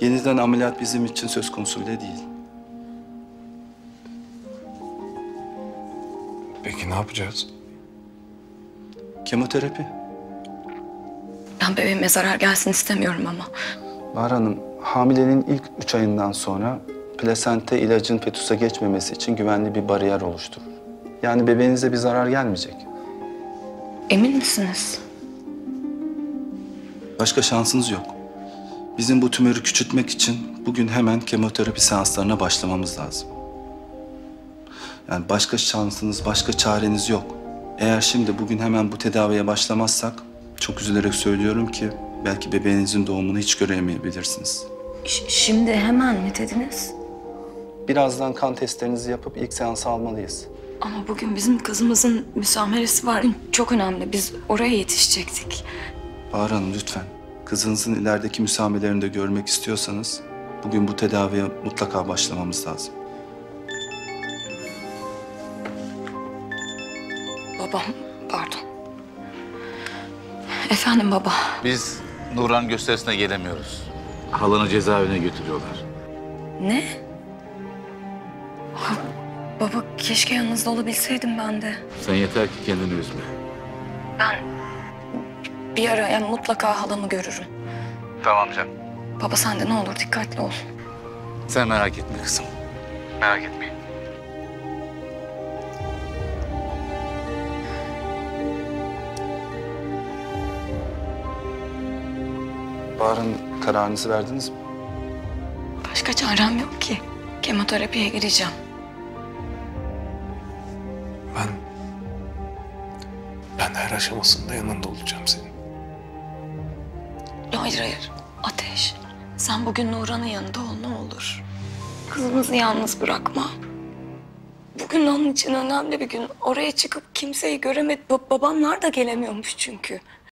Yeniden ameliyat bizim için söz konusu bile değil. Peki ne yapacağız? Kemoterapi. Ben bebeğime zarar gelsin istemiyorum ama. Bahar Hanım, hamilenin ilk üç ayından sonra plasenta ilacın fetüse geçmemesi için güvenli bir bariyer oluşturur. Yani bebeğinize bir zarar gelmeyecek. Emin misiniz? Başka şansınız yok. Bizim bu tümörü küçültmek için bugün hemen kemoterapi seanslarına başlamamız lazım. Yani başka şansınız, başka çareniz yok. Eğer şimdi bugün hemen bu tedaviye başlamazsak çok üzülerek söylüyorum ki belki bebeğinizin doğumunu hiç göremeyebilirsiniz. Ş- şimdi hemen mi dediniz? Birazdan kan testlerinizi yapıp ilk seansı almalıyız. Ama bugün bizim kızımızın müsameresi var. Çok önemli. Biz oraya yetişecektik. Bahar Hanım lütfen. Kızınızın ilerideki müsamelerini de görmek istiyorsanız bugün bu tedaviye mutlaka başlamamız lazım. Babam, pardon. Efendim baba. Biz Nurhan gösterisine gelemiyoruz. Halanı cezaevine götürüyorlar. Ne? Ha, baba keşke yanınızda olabilseydim ben de. Sen yeter ki kendini üzme. Ben bir ara yani mutlaka halamı görürüm. Tamam canım. Baba sen de ne olur dikkatli ol. Sen merak etme kızım. Merak etmeyin. Bahar Hanım kararınızı verdiniz mi? Başka çarem yok ki. Kemoterapiye gireceğim. Ben... Ben her aşamasında yanında olacağım senin. Hayır hayır. Ateş. Sen bugün Nurhan'ın yanında ol ne olur. Kızımızı yalnız bırakma. Bugün onun için önemli bir gün. Oraya çıkıp kimseyi göremedi. Ba- babamlar da gelemiyormuş çünkü.